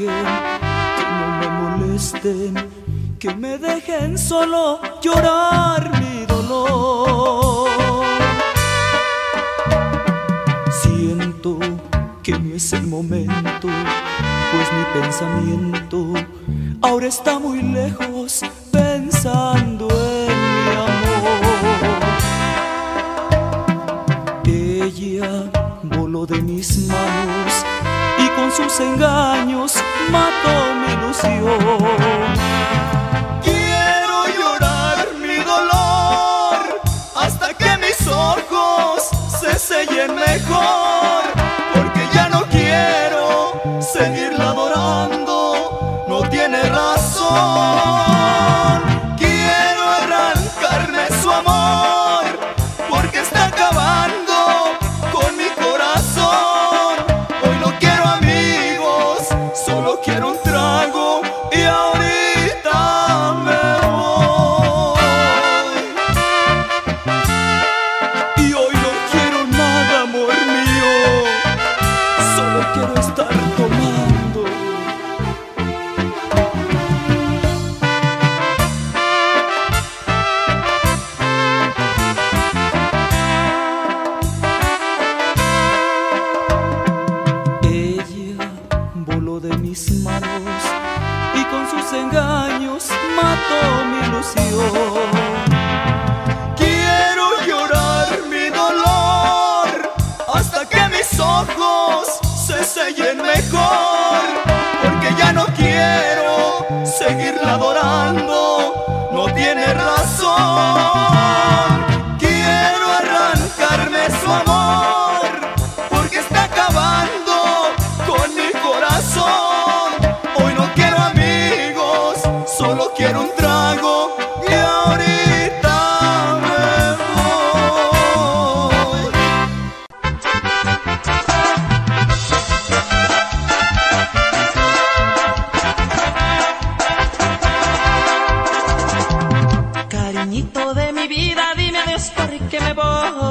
que no me molesten, que me dejen solo llorar mi dolor. Siento que no es el momento, pues mi pensamiento ahora está muy lejos Oh.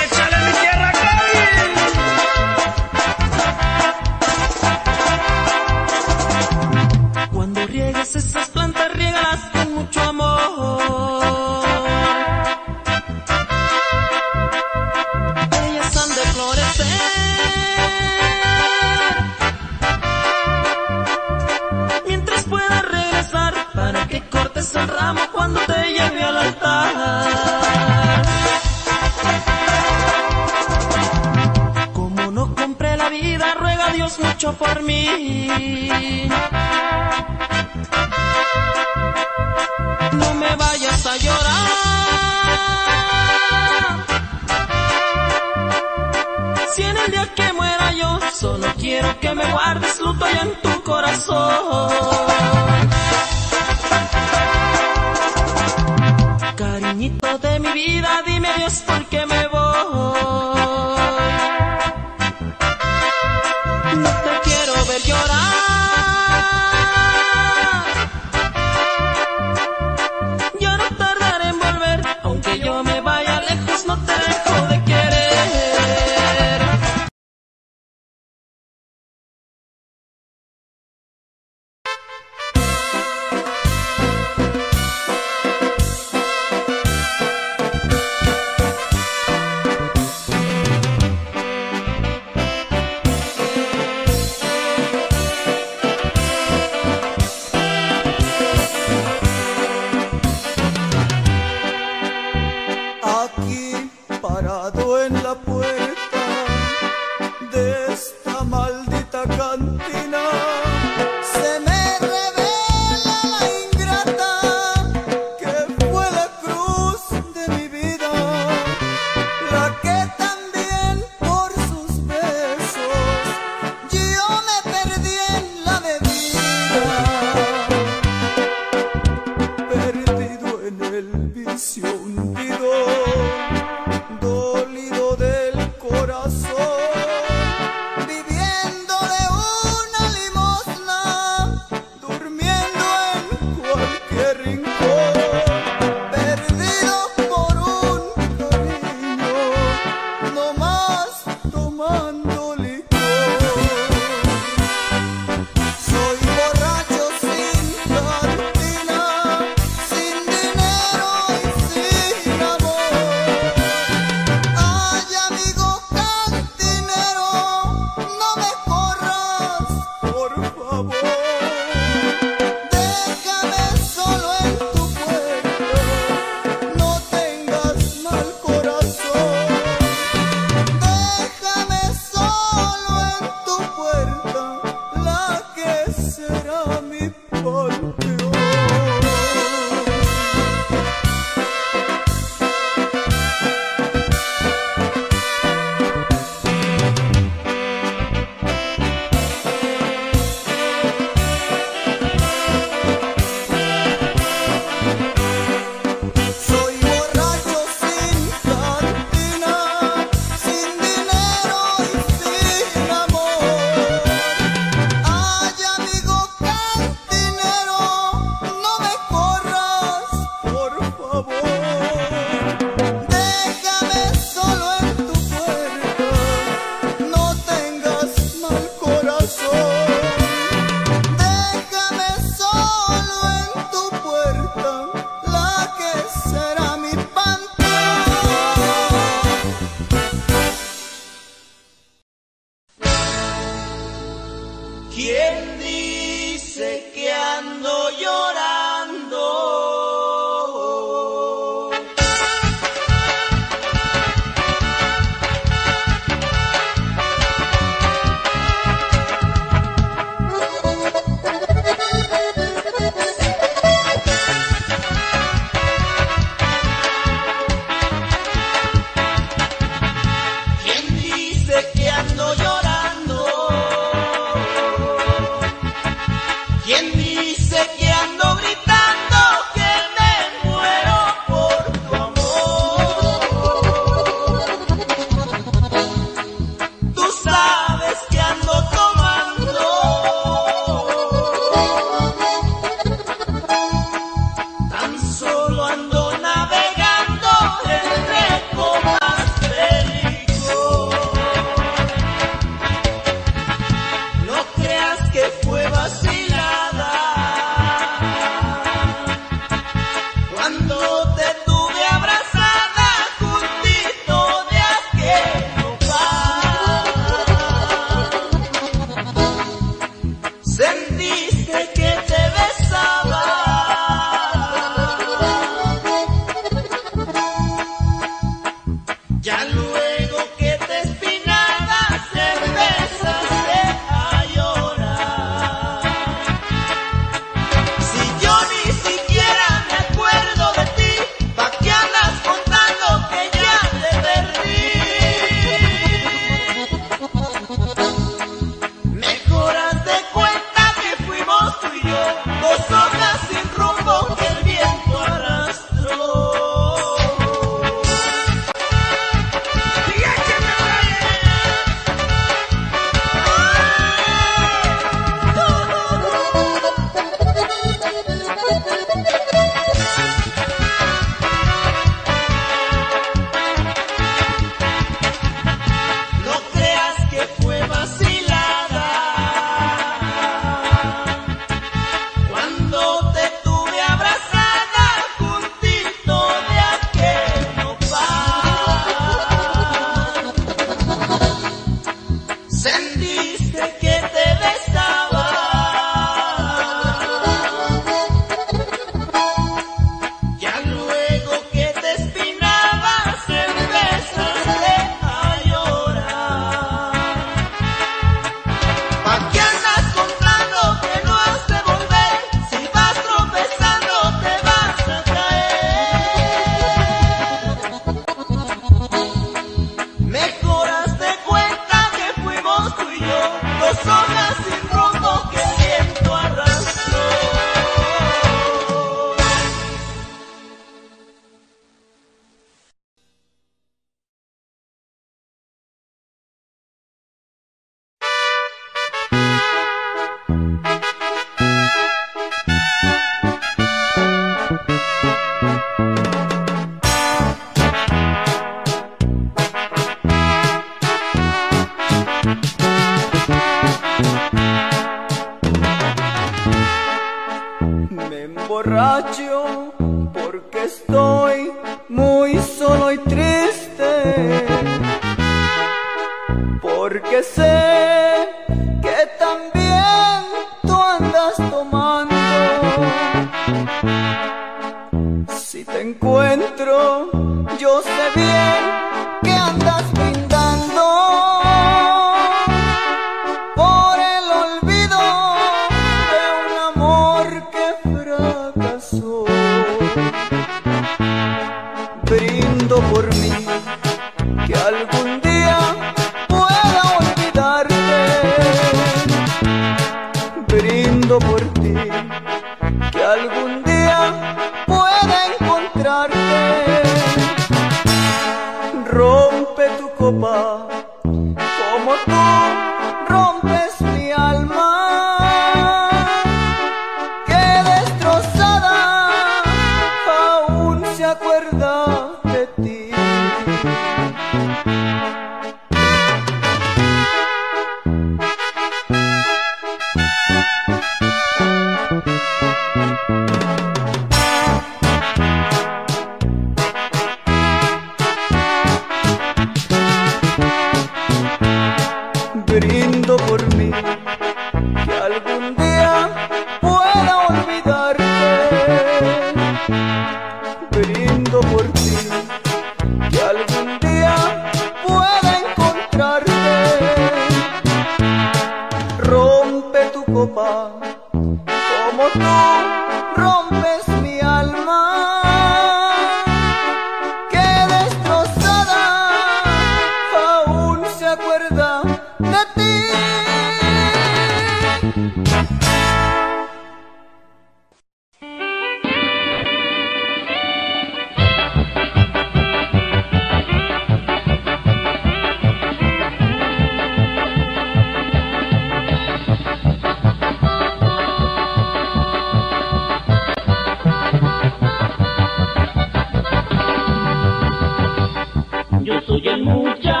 Yo soy el muchacho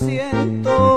siento.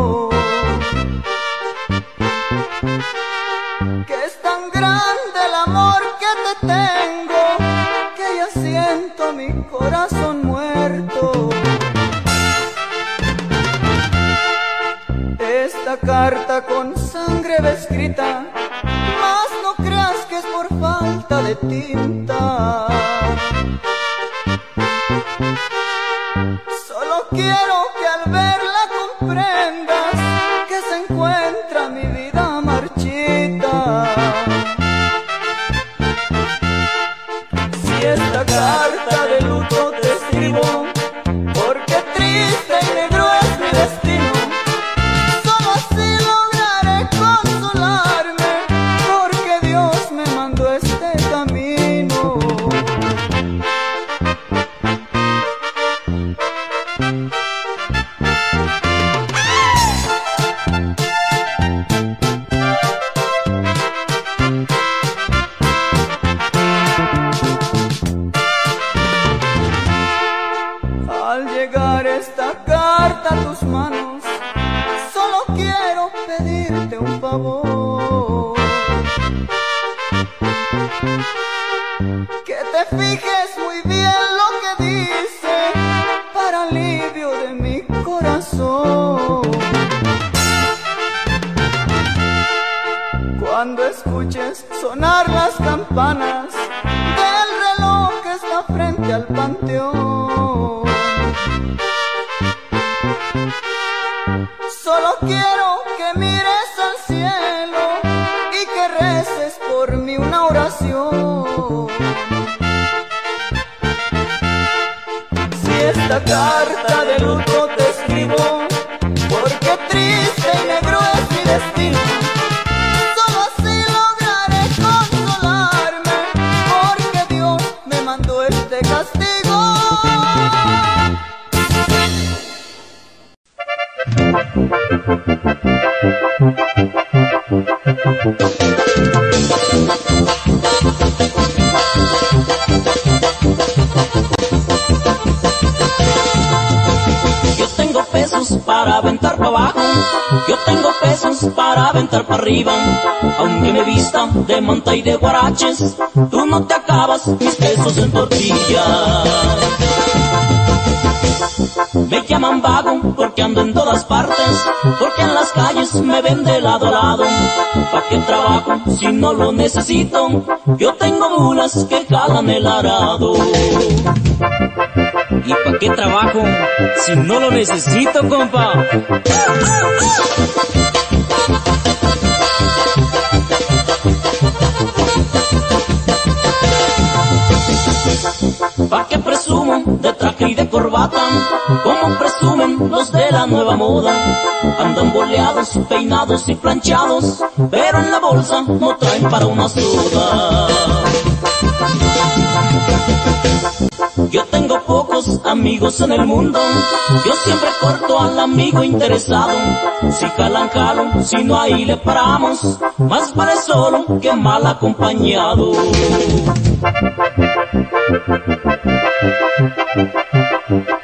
Y de guaraches, tú no te acabas mis pesos en tortilla. Me llaman vago porque ando en todas partes, porque en las calles me ven de lado a lado. ¿Pa' qué trabajo si no lo necesito? Yo tengo mulas que jalan el arado. ¿Y para qué trabajo si no lo necesito, compa? Corbata? Como presumen los de la nueva moda. Andan boleados, peinados y planchados, pero en la bolsa no traen para una soda. Yo tengo pocos amigos en el mundo, yo siempre corto al amigo interesado. Si jalan, jalo, si no ahí le paramos, más vale solo que mal acompañado.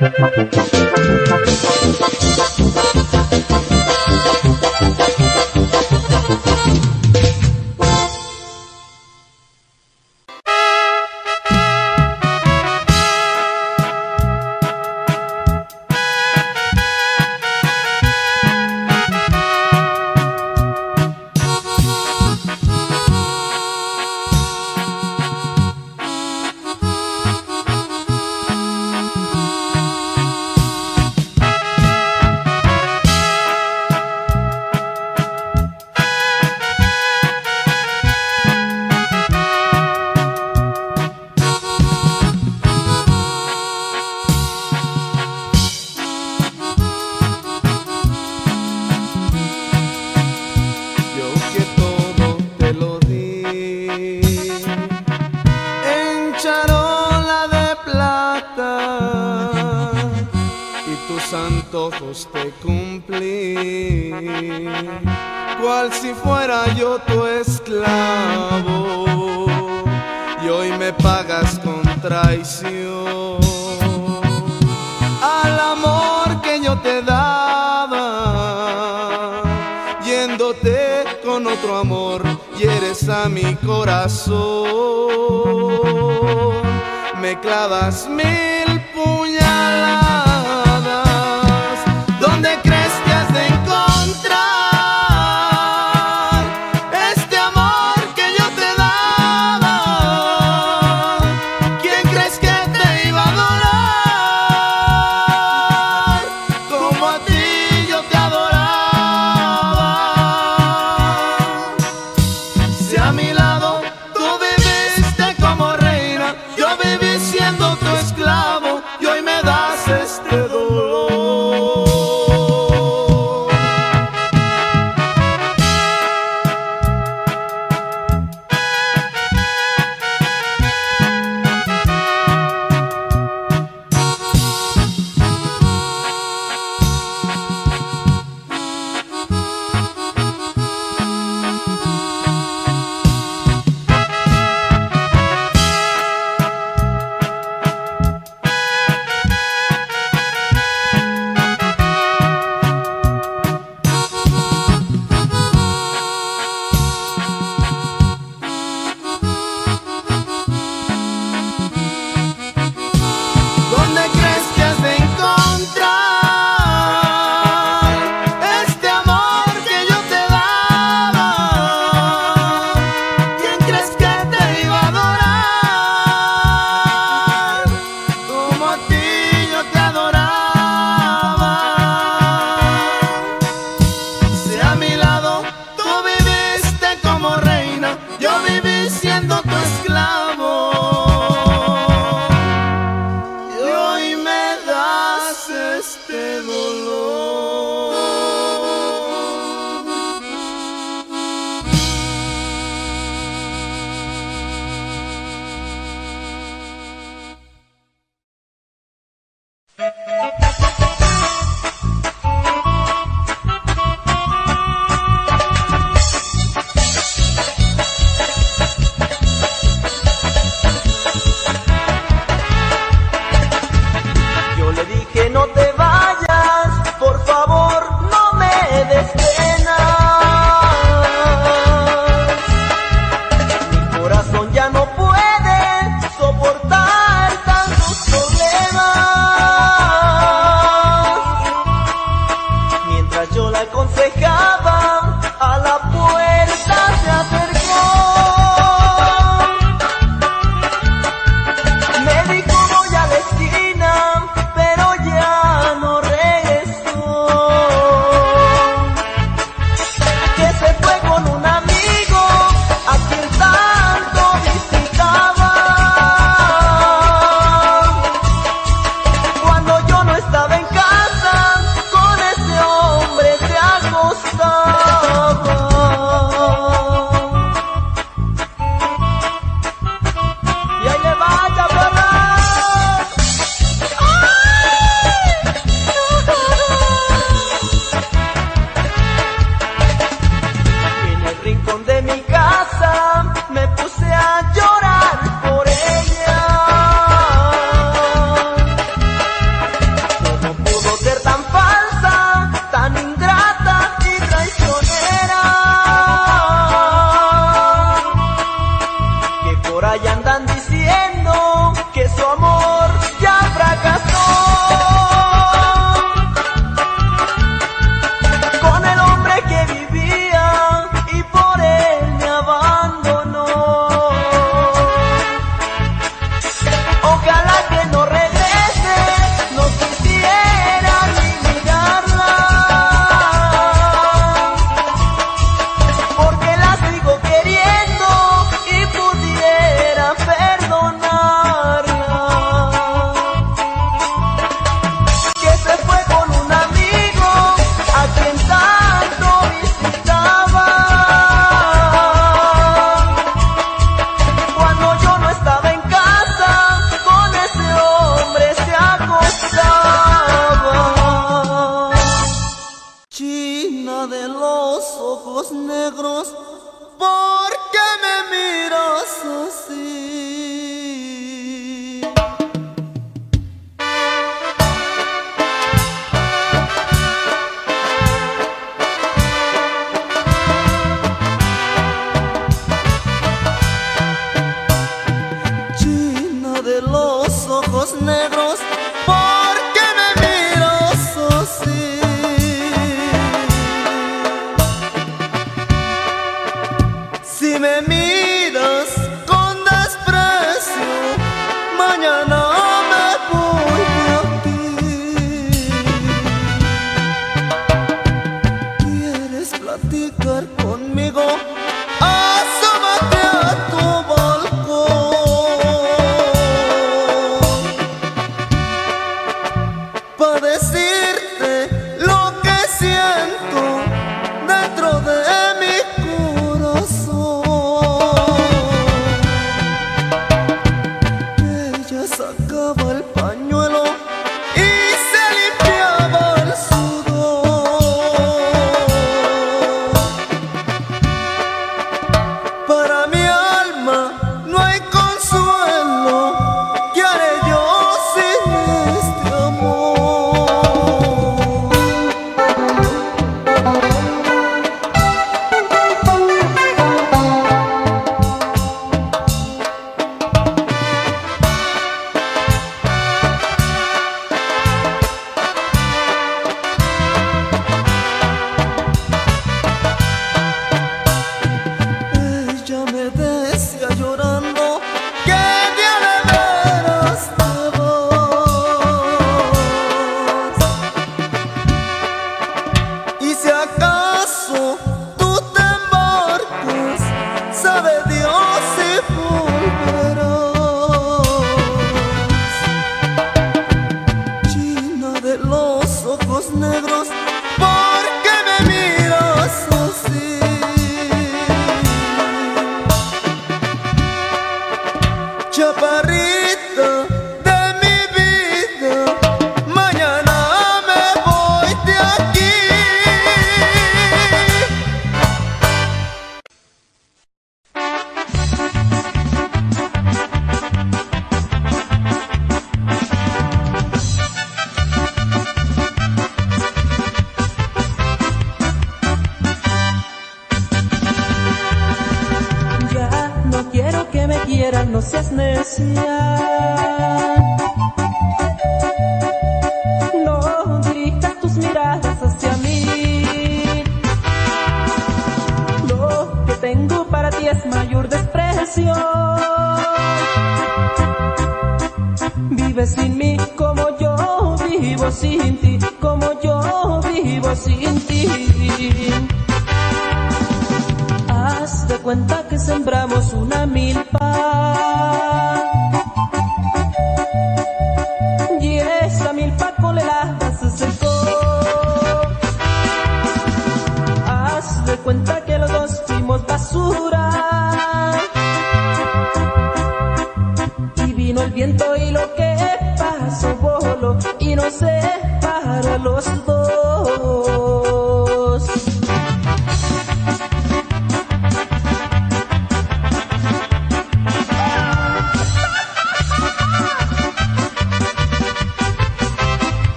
ハハハハ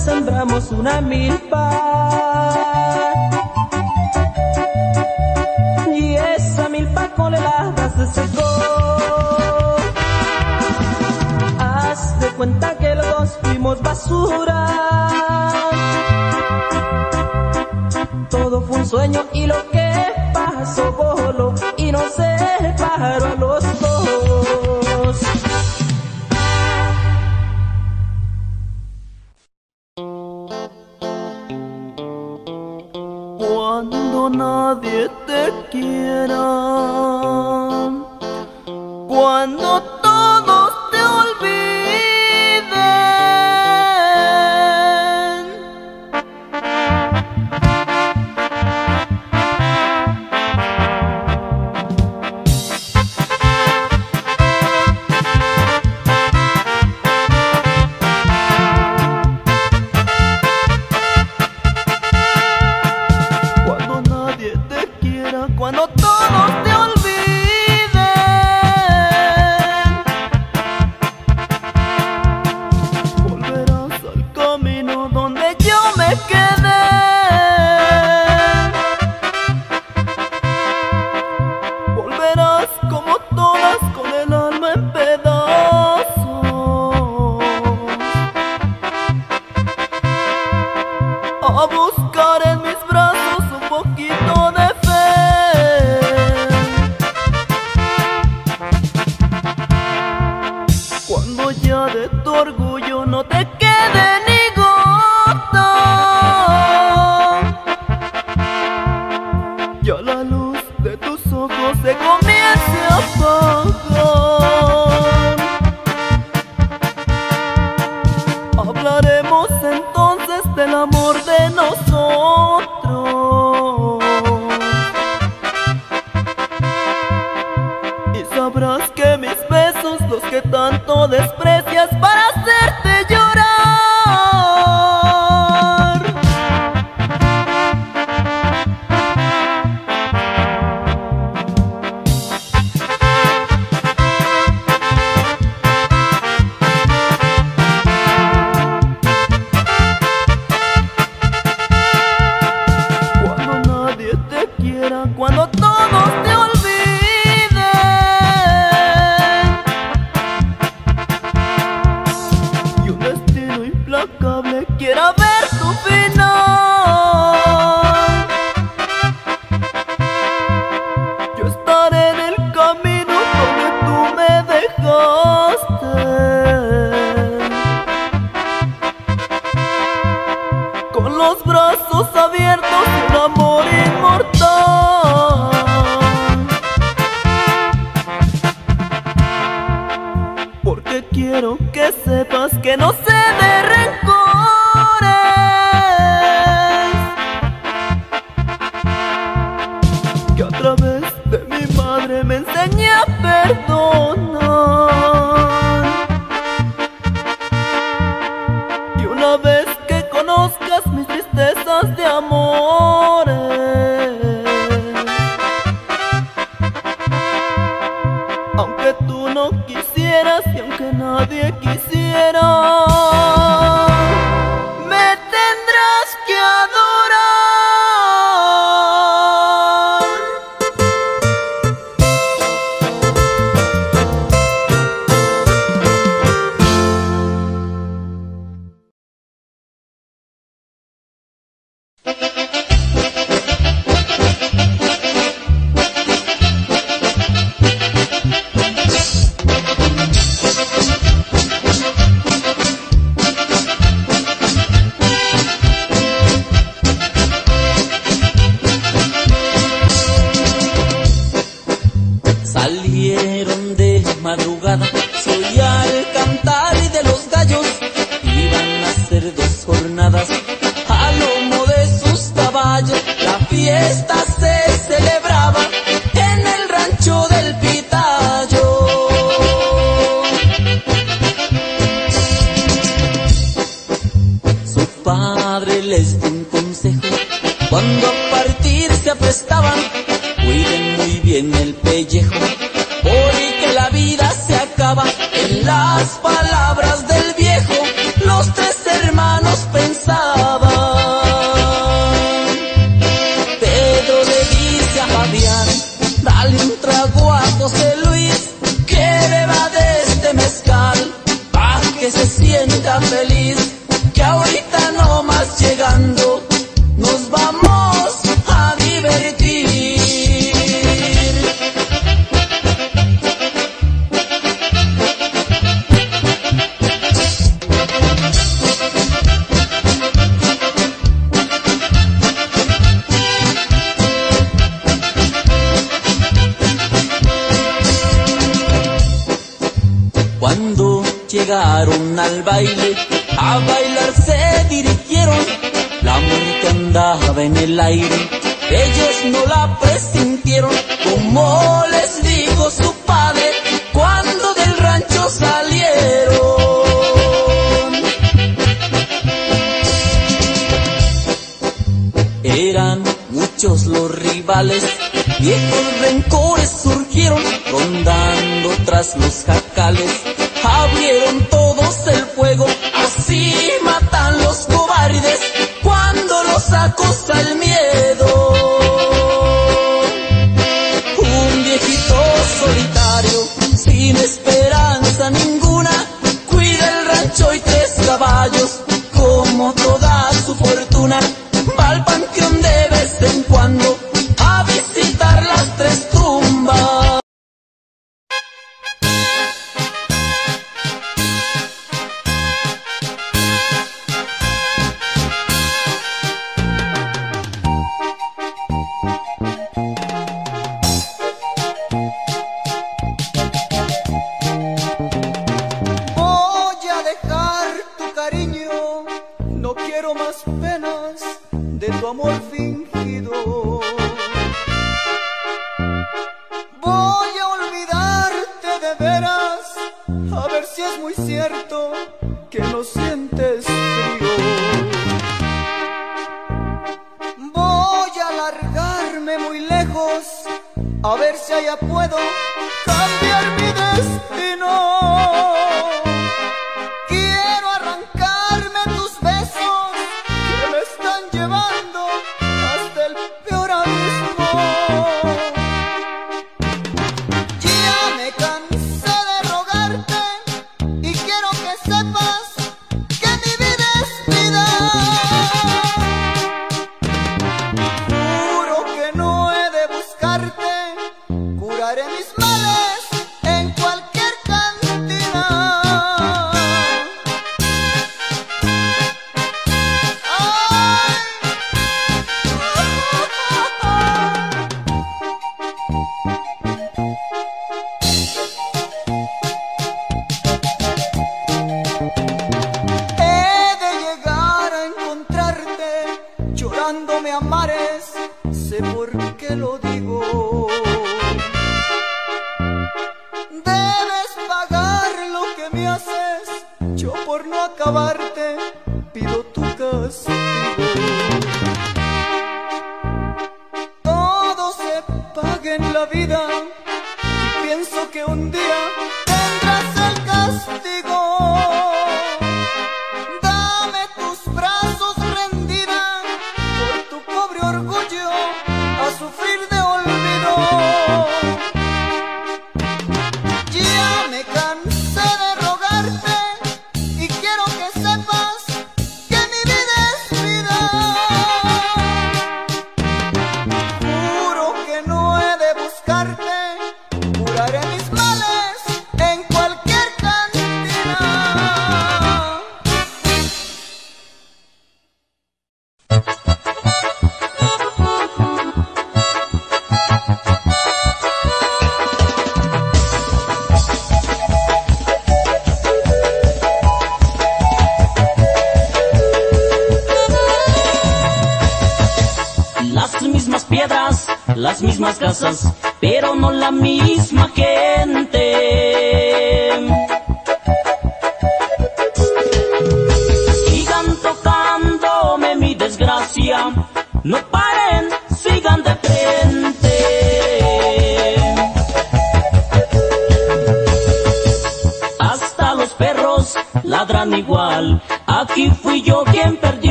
sembramos una milpa amor. les un consejo. Cuando a partir se aprestaban, cuiden muy bien el pellejo, porque la vida se acaba en las palabras de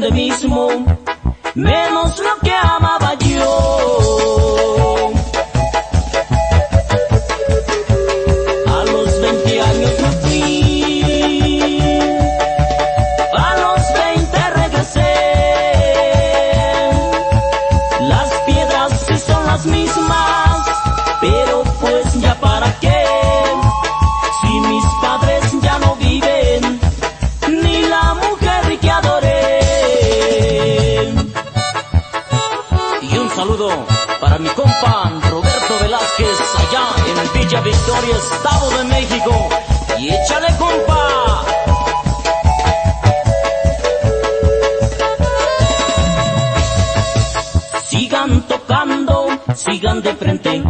donde mismo, menos lo que amaba Villa Victoria, Estado de México. Y échale compa. Sigan tocando, sigan de frente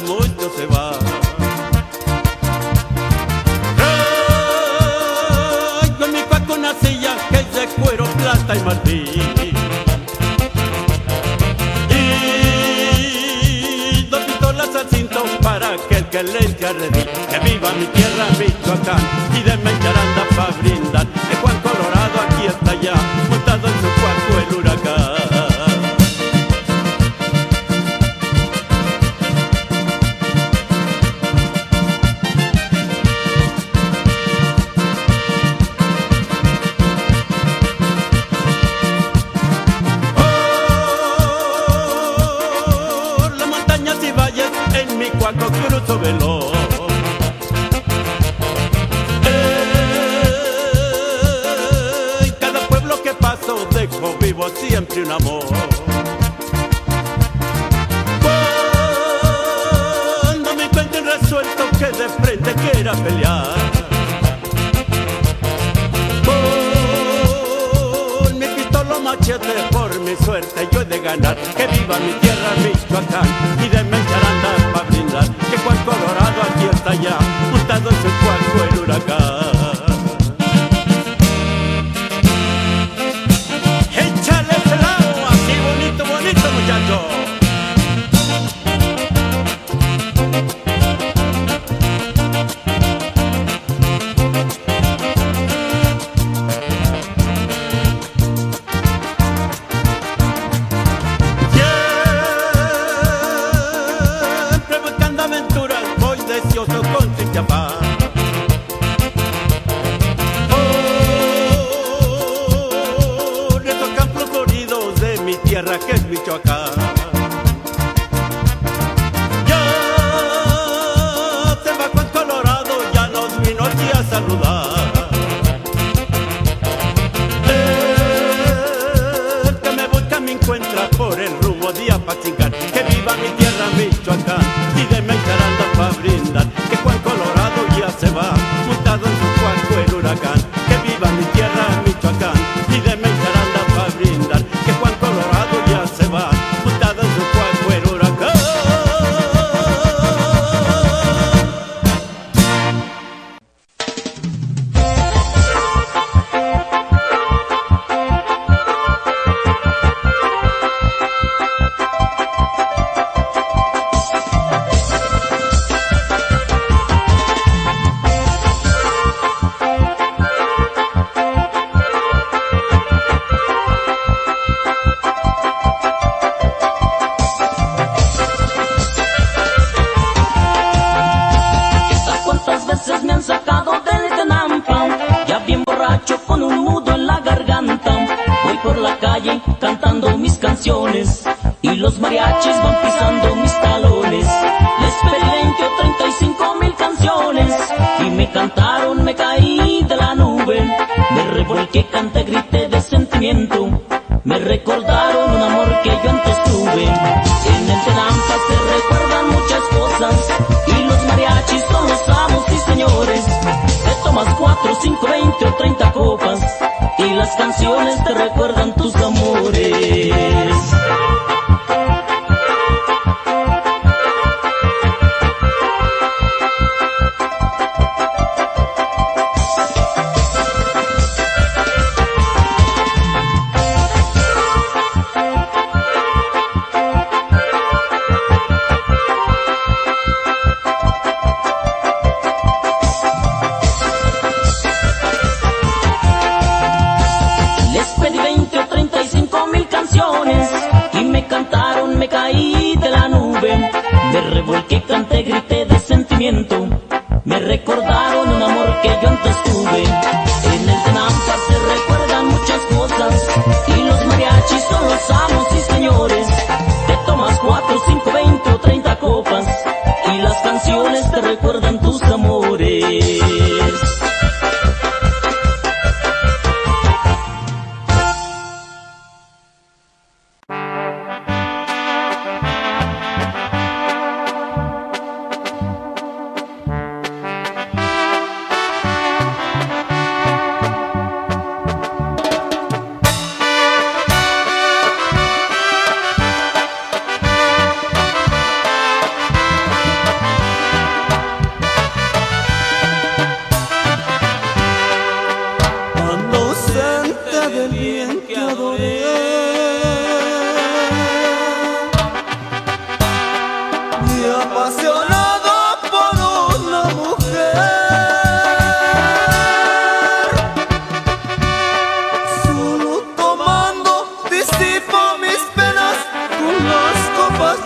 mucho se va. Traigo en mi cuaco una silla que es de cuero, plata y marfil. Y dos pistolas al cinto para aquel que le encarredí. Que viva mi tierra, Michoacán, y de Mecharanda para brindar.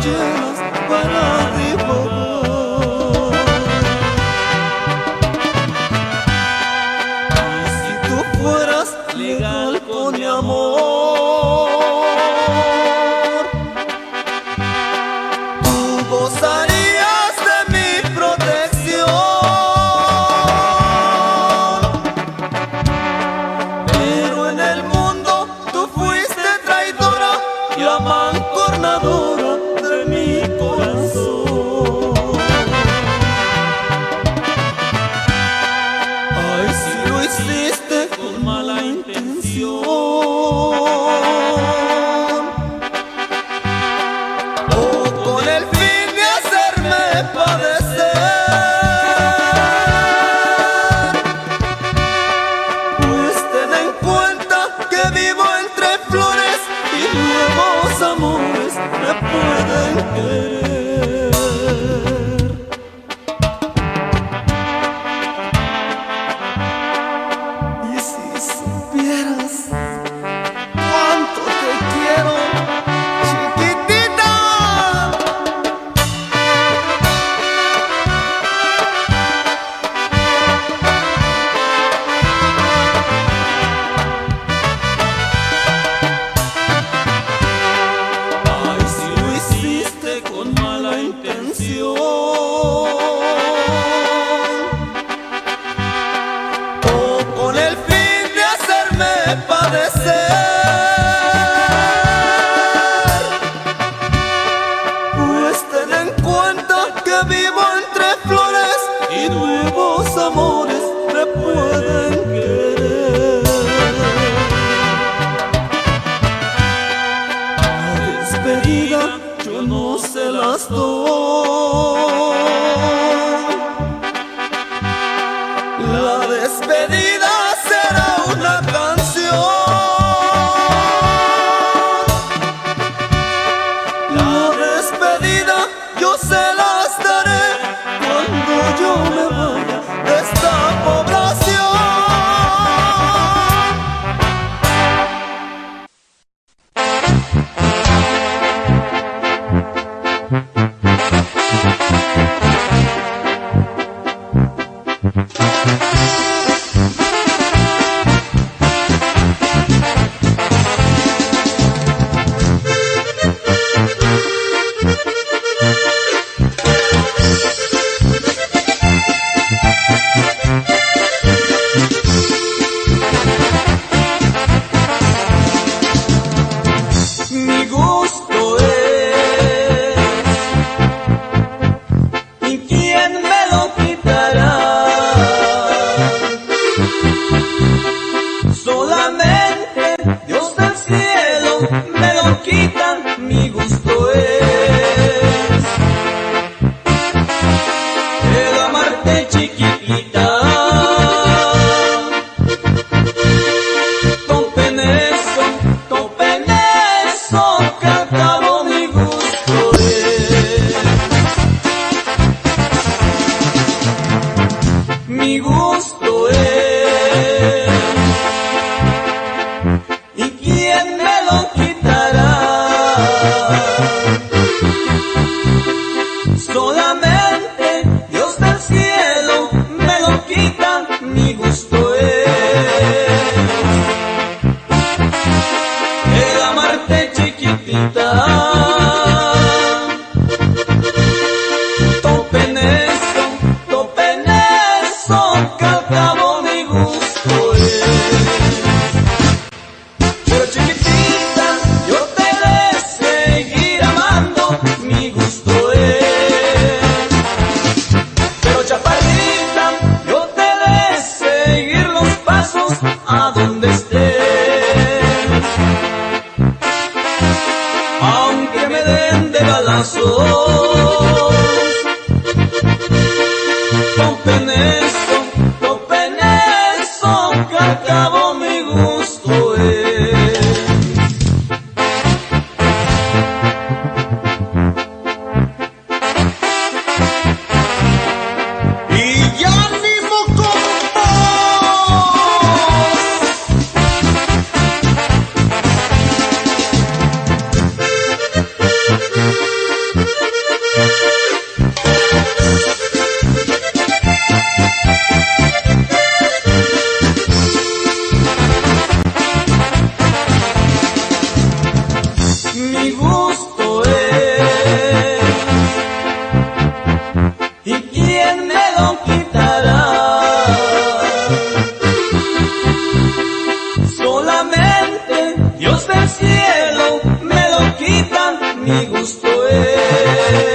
question.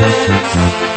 Thank you.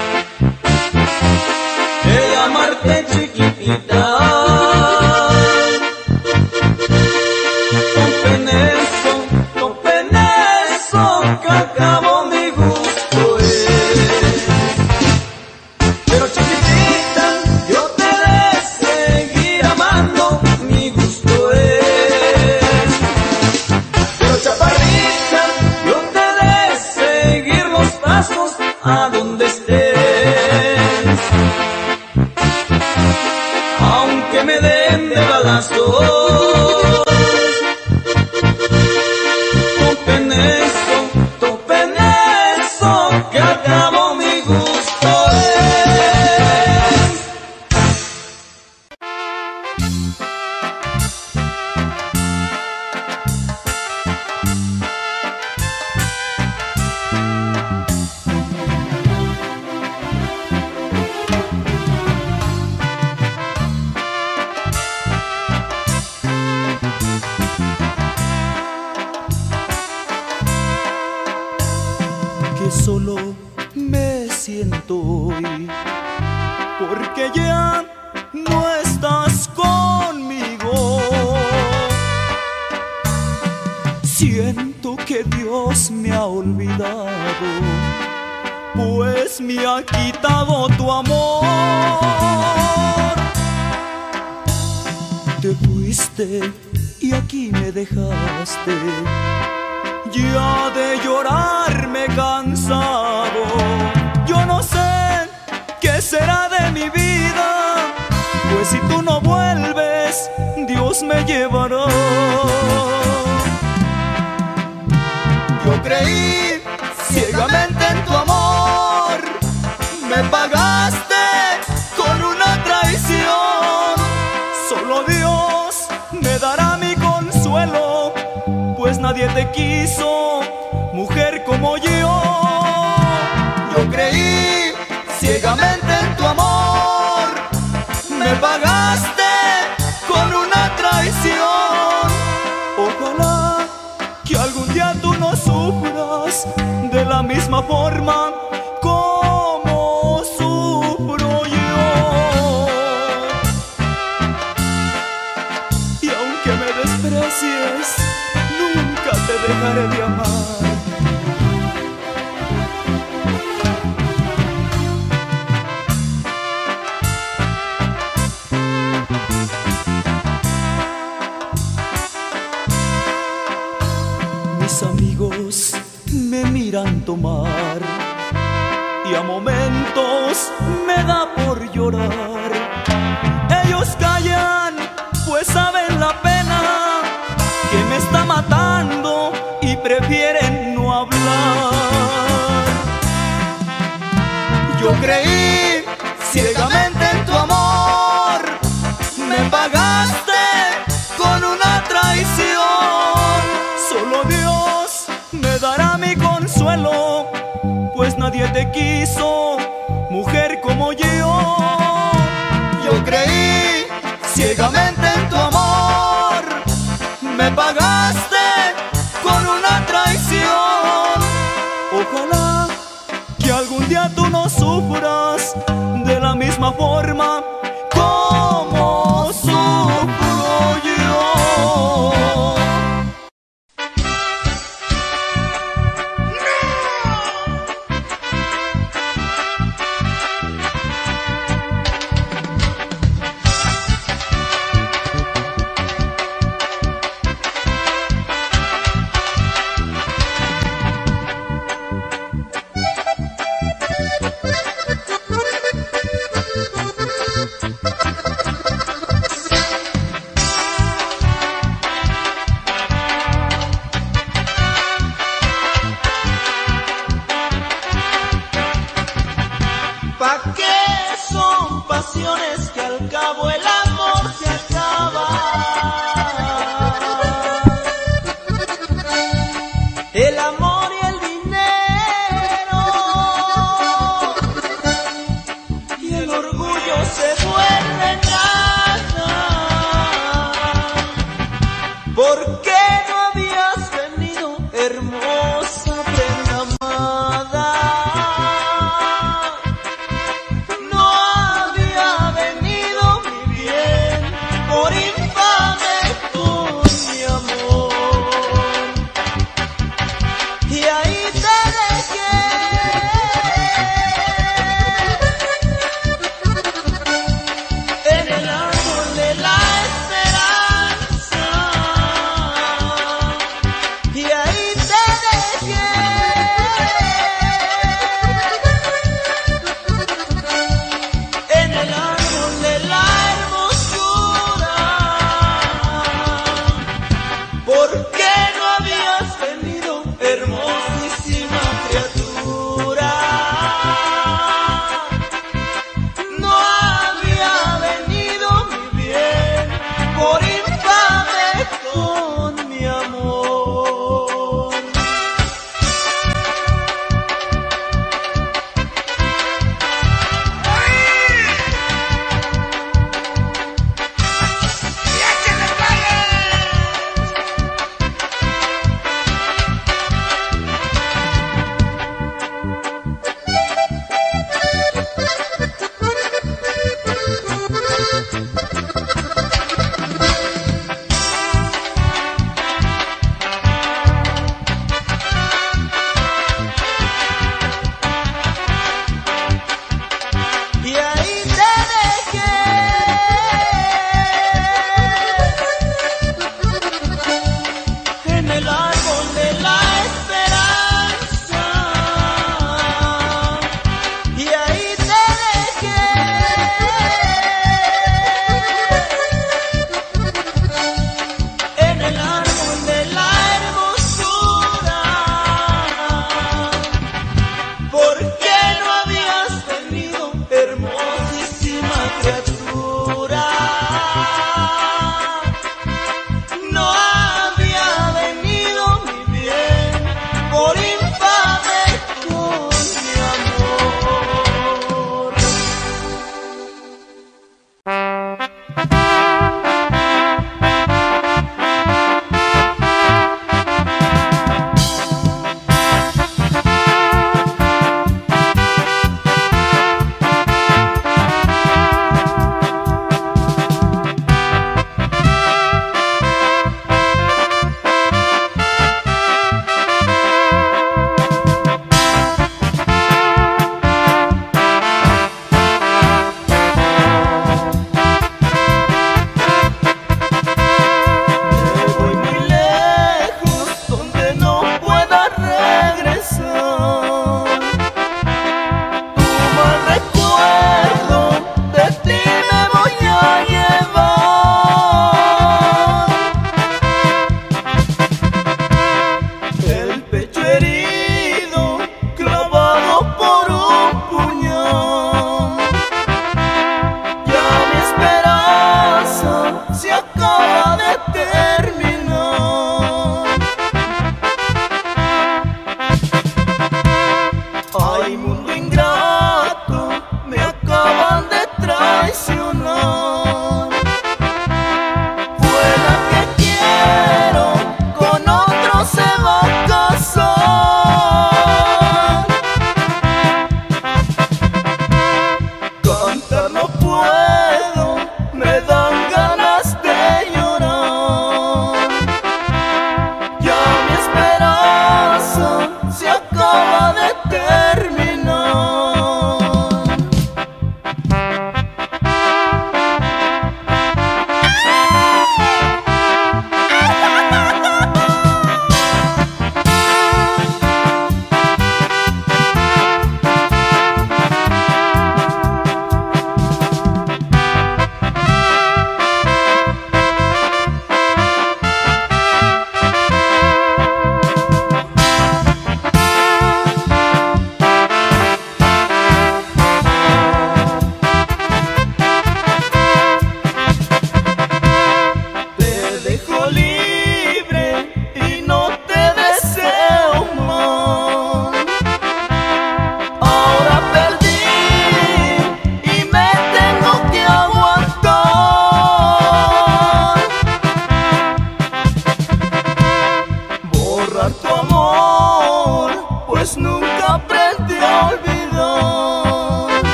Forma